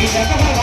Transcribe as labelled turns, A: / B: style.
A: E já.